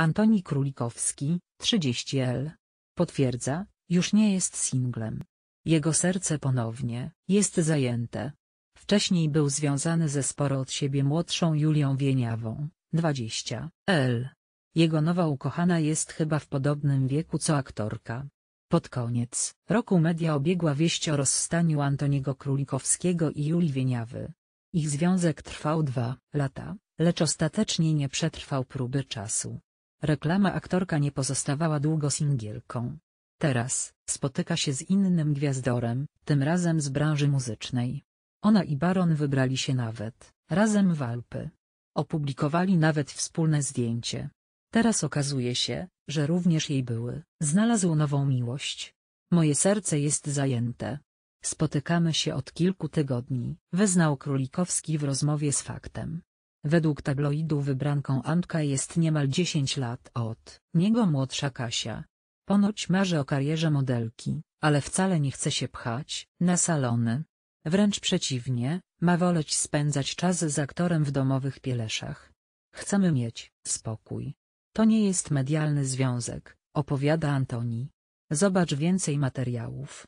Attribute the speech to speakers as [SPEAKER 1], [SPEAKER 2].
[SPEAKER 1] Antoni Królikowski, 30L. Potwierdza, już nie jest singlem. Jego serce ponownie jest zajęte. Wcześniej był związany ze sporo od siebie młodszą Julią Wieniawą, 20 L. Jego nowa ukochana jest chyba w podobnym wieku co aktorka. Pod koniec roku media obiegła wieść o rozstaniu Antoniego Królikowskiego i Julii Wieniawy. Ich związek trwał dwa lata, lecz ostatecznie nie przetrwał próby czasu. Reklama aktorka nie pozostawała długo singielką. Teraz spotyka się z innym gwiazdorem, tym razem z branży muzycznej. Ona i Baron wybrali się nawet, razem w Alpy. Opublikowali nawet wspólne zdjęcie. Teraz okazuje się, że również jej były, znalazł nową miłość. Moje serce jest zajęte. Spotykamy się od kilku tygodni, wyznał Królikowski w rozmowie z Faktem. Według tabloidu wybranką Antka jest niemal 10 lat od niego młodsza Kasia. Ponoć marzy o karierze modelki, ale wcale nie chce się pchać na salony. Wręcz przeciwnie, ma woleć spędzać czas z aktorem w domowych pieleszach. Chcemy mieć spokój. To nie jest medialny związek, opowiada Antoni. Zobacz więcej materiałów.